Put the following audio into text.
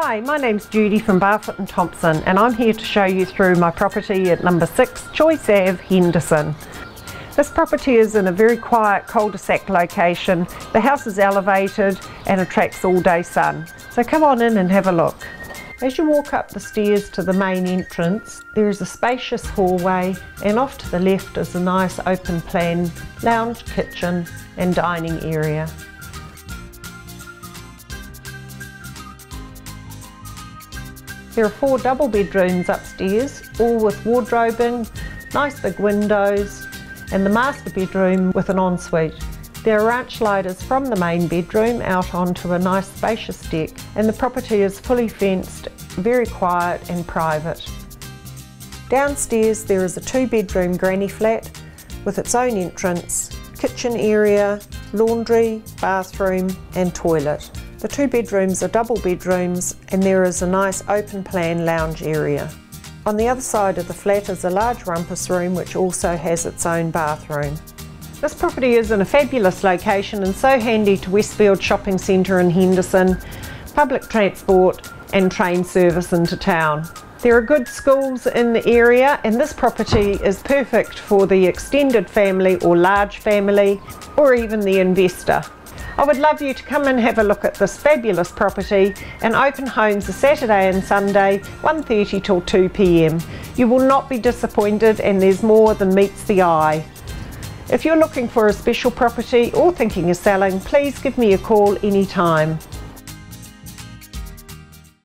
Hi, my name's Judy from Barfoot and Thompson and I'm here to show you through my property at number 6 Choice Ave, Henderson. This property is in a very quiet cul-de-sac location. The house is elevated and attracts all day sun. So come on in and have a look. As you walk up the stairs to the main entrance, there is a spacious hallway and off to the left is a nice open plan lounge, kitchen and dining area. There are four double bedrooms upstairs, all with wardrobing, nice big windows, and the master bedroom with an ensuite. There are ranch sliders from the main bedroom out onto a nice spacious deck, and the property is fully fenced, very quiet and private. Downstairs there is a two bedroom granny flat with its own entrance, kitchen area, laundry, bathroom and toilet. The two bedrooms are double bedrooms and there is a nice open plan lounge area. On the other side of the flat is a large rumpus room which also has its own bathroom. This property is in a fabulous location and so handy to Westfield Shopping Centre in Henderson, public transport and train service into town. There are good schools in the area and this property is perfect for the extended family or large family or even the investor. I would love you to come and have a look at this fabulous property and open homes a Saturday and Sunday 1.30 till 2pm. You will not be disappointed and there's more than meets the eye. If you're looking for a special property or thinking of selling, please give me a call anytime.